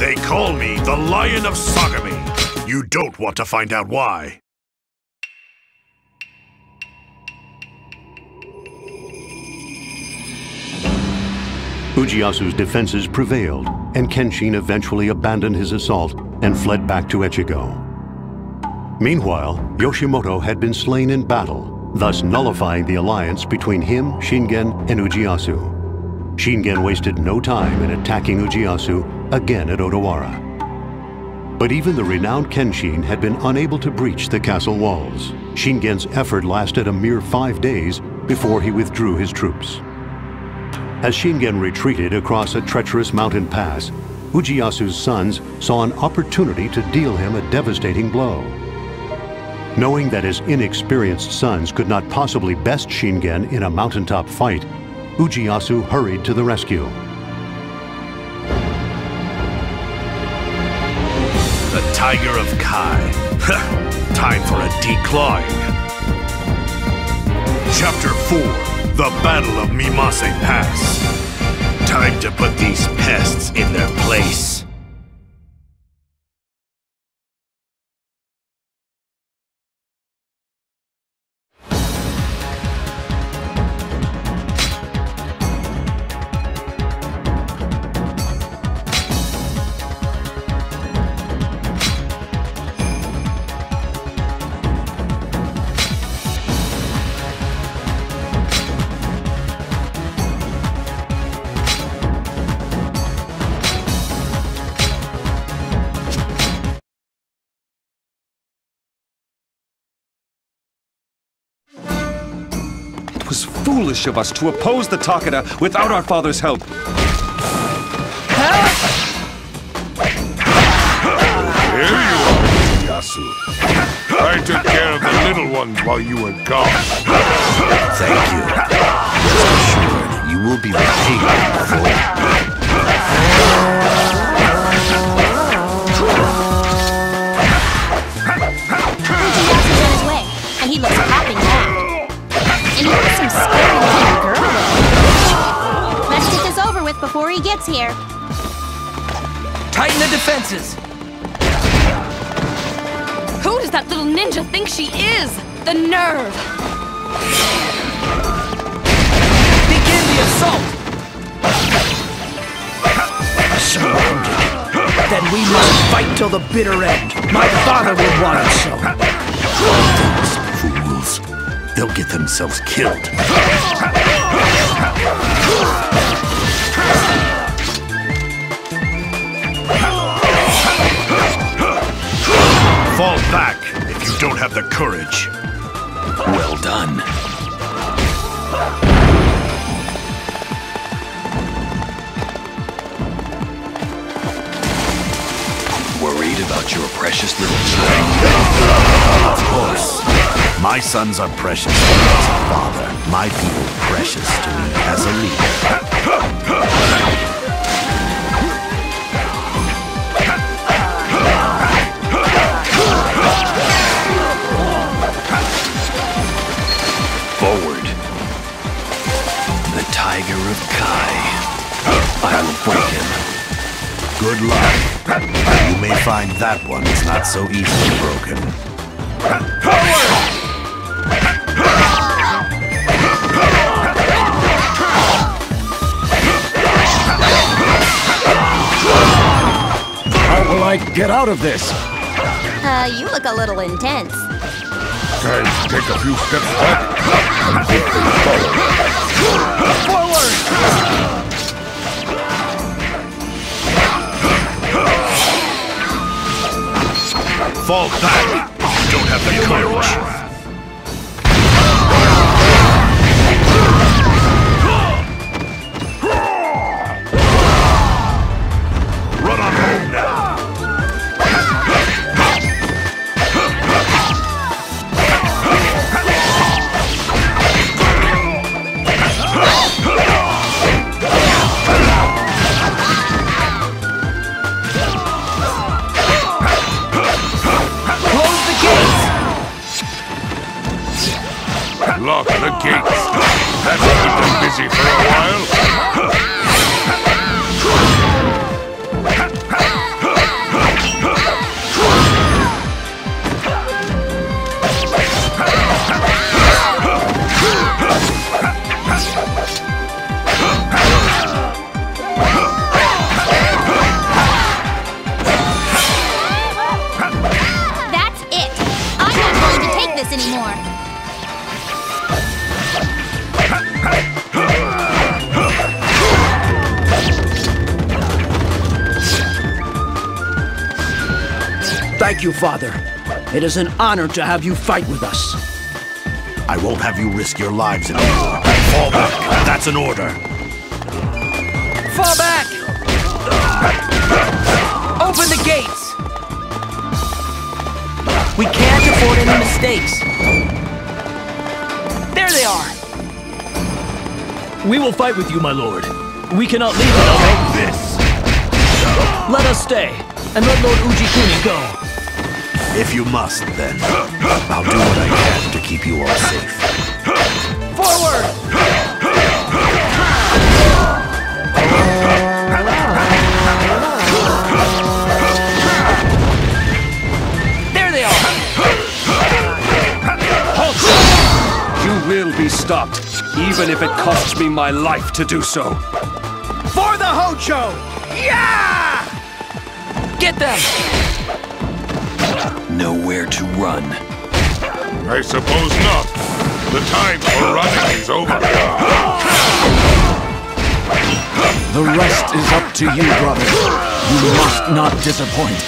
They call me the Lion of Sagami. You don't want to find out why. Ujiyasu's defenses prevailed, and Kenshin eventually abandoned his assault and fled back to Echigo. Meanwhile, Yoshimoto had been slain in battle, thus nullifying the alliance between him, Shingen, and Ujiyasu. Shingen wasted no time in attacking Ujiyasu again at Odawara. But even the renowned Kenshin had been unable to breach the castle walls. Shingen's effort lasted a mere five days before he withdrew his troops. As Shingen retreated across a treacherous mountain pass, Ujiyasu's sons saw an opportunity to deal him a devastating blow. Knowing that his inexperienced sons could not possibly best Shingen in a mountaintop fight, Ujiyasu hurried to the rescue. The Tiger of Kai. Time for a declawing. Chapter 4 the Battle of Mimase Pass. Time to put these pests in their place. Foolish of us to oppose the Takeda without our father's help. Here you are, Yasu. I took care of the little ones while you were gone. Thank you. Rest assured, you will be repaid and here. Tighten the defenses! Who does that little ninja think she is? The nerve! Begin the assault! Surrounded. Then we must fight till the bitter end. My father would want it so. Those fools they'll get themselves killed. Fall back if you don't have the courage. Well done. Worried about your precious little child? Of course. My sons are precious to me as a father. My people precious to me as a find that one is not so easily broken. Forward! How will I get out of this? Uh, you look a little intense. Guys, take a few steps back and hope they follow. Forward! Fall back! You don't have the courage! Like you, Father. It is an honor to have you fight with us. I won't have you risk your lives anymore. Fall back. That's an order. Fall back! Open the gates! We can't afford any mistakes. There they are! We will fight with you, my lord. We cannot leave without This. Let us stay, and let Lord Ujikuni go. If you must, then. I'll do what I can to keep you all safe. Forward! There they are! You will be stopped, even if it costs me my life to do so. For the Hojo! Yeah! Get them! Nowhere to run. I suppose not. The time for running is over. The rest is up to you, brother. You must not disappoint.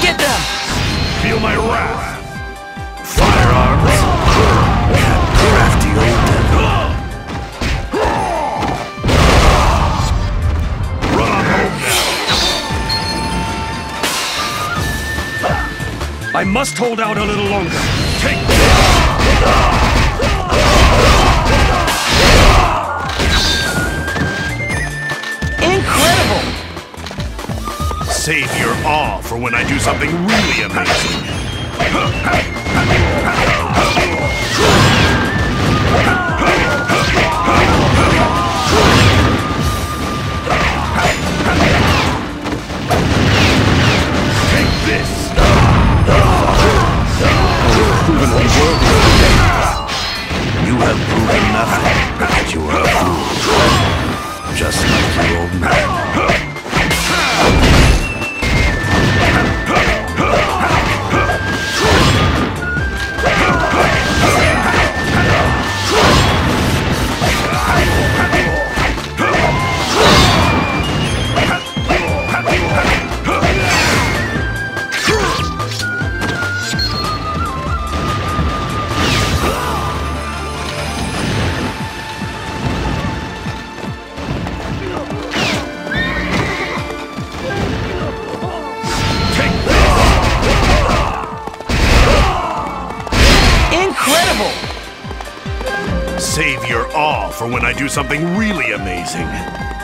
Get them! Feel my wrath. I must hold out a little longer. Take. Incredible! Save your awe for when I do something really amazing. For when I do something really amazing.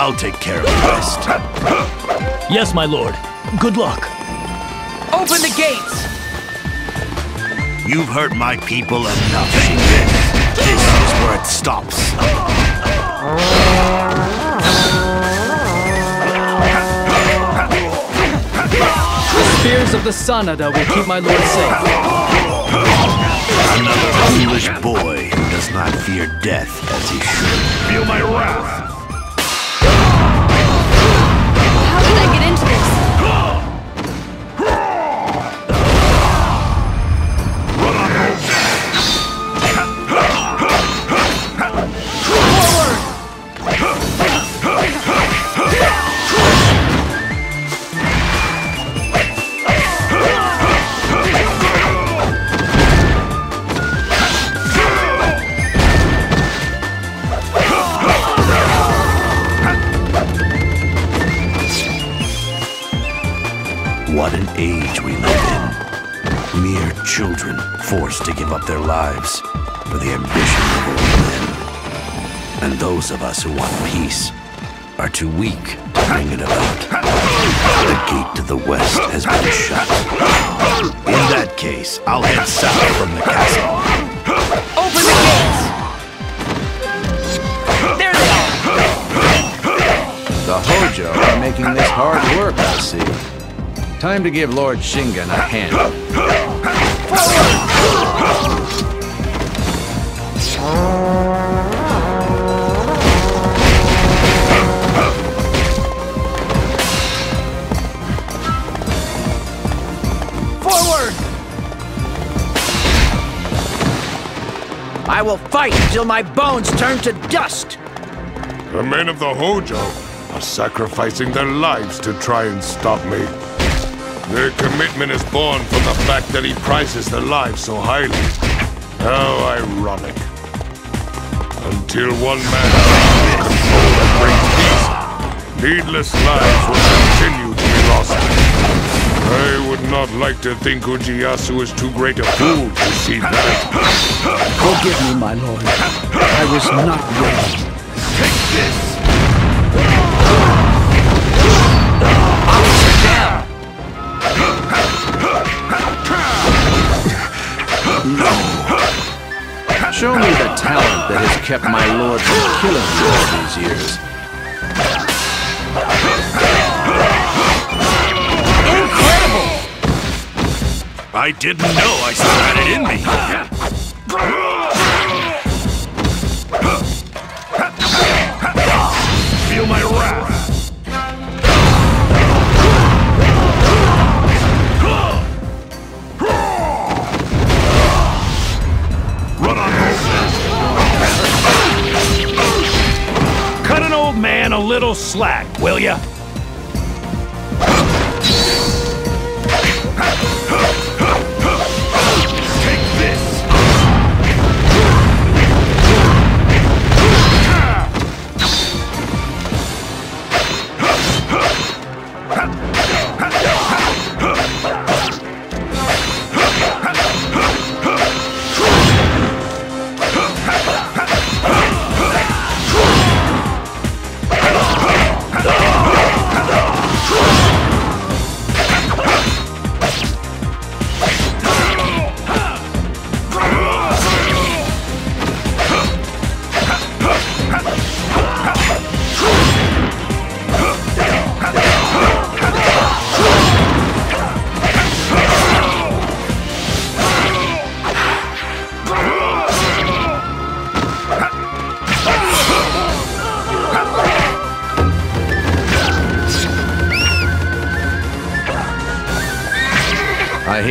I'll take care of the rest. Yes, my lord. Good luck. Open the gates! You've hurt my people enough. This is where it stops. The spears of the Sanada will keep my lord safe. Another foolish boy who does not fear death as he should. Feel my wrath! Forced to give up their lives for the ambition of old men. And those of us who want peace are too weak to bring it about. The gate to the west has been shut. In that case, I'll head south from the castle. Open the gates! There they are! The Hojo are making this hard work, I see. Time to give Lord Shingen a hand. Forward! I will fight till my bones turn to dust. The men of the Hojo are sacrificing their lives to try and stop me. Their commitment is born from the fact that he prizes their lives so highly. How ironic. Until one man can control and bring peace, needless lives will continue to be lost. I would not like to think Ujiyasu is too great a fool to see that. Forgive me, my lord. I was not ready. Show me the talent that has kept my lord from killing me all these years. Incredible! I didn't know I still had it in me. Will ya?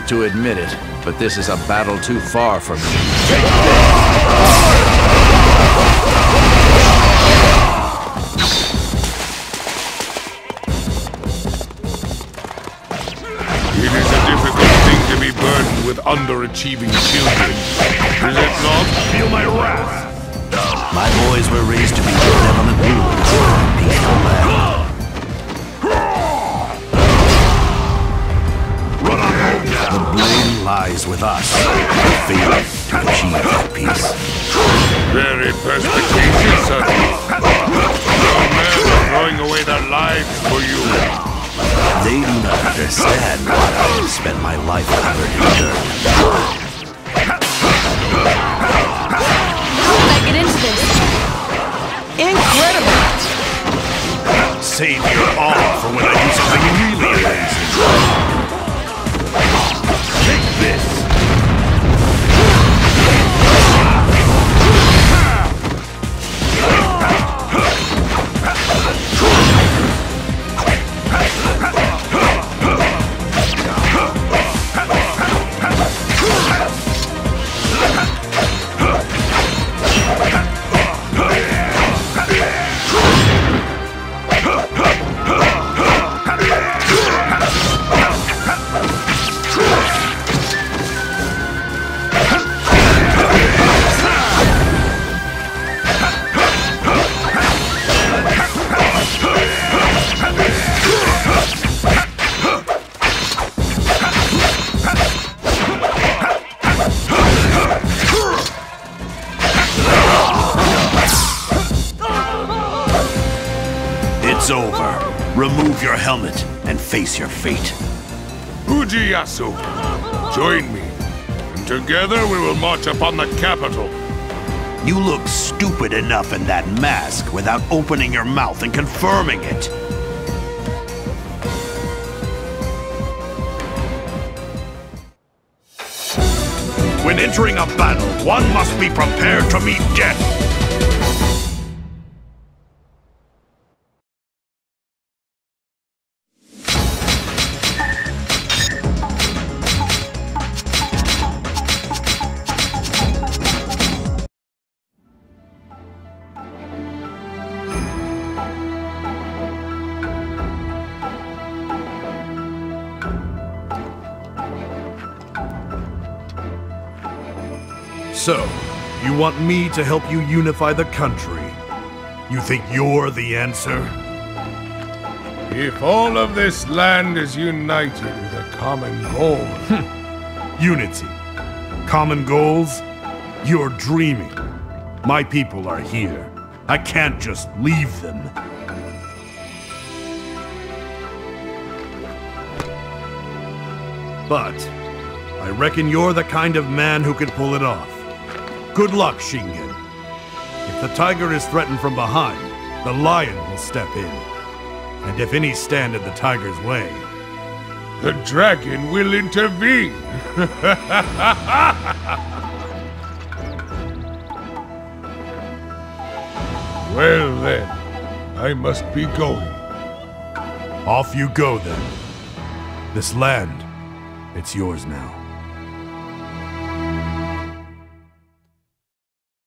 Hate to admit it, but this is a battle too far for me. It is a difficult thing to be burdened with underachieving children. Is it not? Feel my wrath! My boys were raised to be fate. Ujiyasu, join me, and together we will march upon the capital. You look stupid enough in that mask without opening your mouth and confirming it. When entering a battle, one must be prepared to meet death. So, you want me to help you unify the country? You think you're the answer? If all of this land is united with a common goal, Unity. Common goals? You're dreaming. My people are here. I can't just leave them. But, I reckon you're the kind of man who could pull it off. Good luck, Shingen. If the tiger is threatened from behind, the lion will step in. And if any stand in the tiger's way, the dragon will intervene. well then, I must be going. Off you go then. This land, it's yours now.